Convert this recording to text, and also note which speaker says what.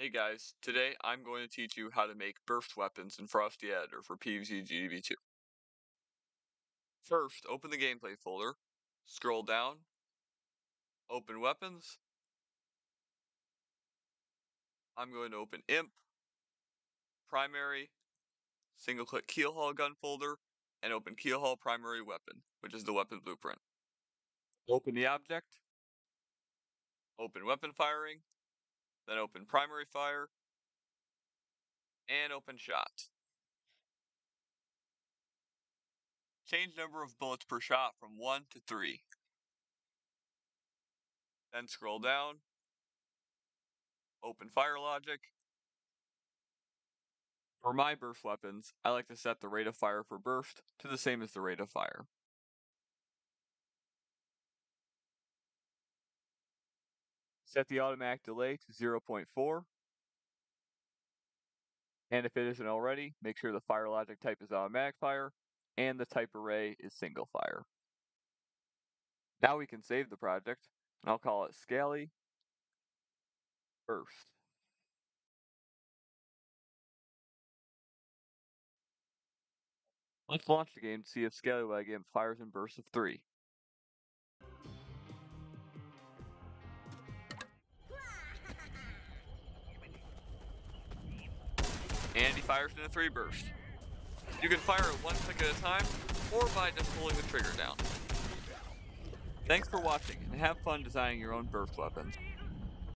Speaker 1: Hey guys, today I'm going to teach you how to make burst weapons in Frosty Editor for PvZ GW2. First, open the gameplay folder, scroll down, open weapons. I'm going to open imp, primary, single click keelhaul gun folder, and open keelhaul primary weapon, which is the weapon blueprint. Open the object, open weapon firing, then open primary fire, and open shot. Change number of bullets per shot from 1 to 3. Then scroll down, open fire logic. For my burst weapons, I like to set the rate of fire for burst to the same as the rate of fire. Set the automatic delay to 0.4. And if it isn't already, make sure the fire logic type is automatic fire and the type array is single fire. Now we can save the project, and I'll call it Scally Burst. Let's launch the game to see if Scallywag fires in bursts of 3. And he fires in a three burst. You can fire it one click at a time, or by just pulling the trigger down. Thanks for watching, and have fun designing your own burst weapons.